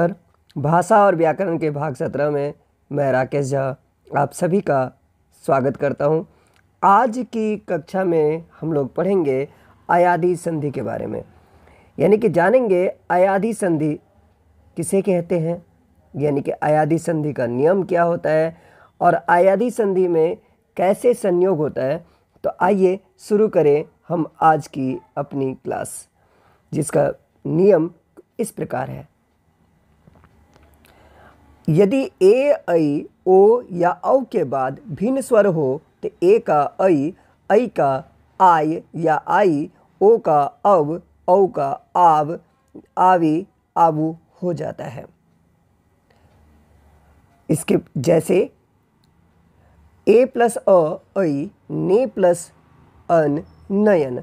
नमस्कार भाषा और व्याकरण के भाग सत्रह में मैं राकेश झा आप सभी का स्वागत करता हूँ। आज की कक्षा में हम लोग पढ़ेंगे आयादी संधि के बारे में। यानी कि जानेंगे आयादी संधि किसे कहते हैं? यानी कि आयादी संधि का नियम क्या होता है? और आयादी संधि में कैसे संयोग होता है? तो आइए शुरू करें हम आज की अपनी क्लास, जिसका नियम इस प्रकार है। यदि ए, ऐ, ओ या औ के बाद भिन्न स्वर हो तो ए का ऐ ऐ का आय या आई, ओ का अव औ का आव, आवी आबू हो जाता है। इसके जैसे ए प्लस अ, ऐ, ने प्लस अन, नयन।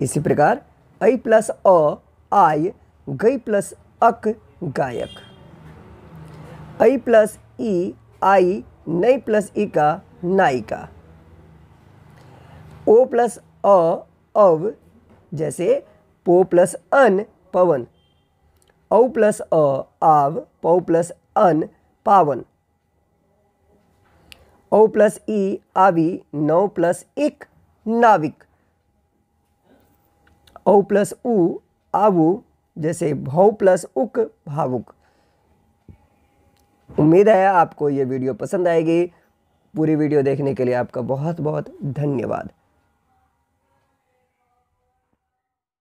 इसी प्रकार ऐ प्लस अ, आय गई प्लस अक, गायक। ऐ प्लस ई, आई, नई प्लस ई का नायिका ओ प्लस अ, अव, जैसे पो प्लस अन, पवन। औ प्लस अ, आव, पौ प्लस अन, पावन। ओ प्लस ई, आवी, नौ प्लस इक नाविक। औ प्लस उ, आवु, जैसे भौ प्लस उक, भावुक। उम्मीद है आपको ये वीडियो पसंद आएगी। पूरी वीडियो देखने के लिए आपका बहुत बहुत धन्यवाद।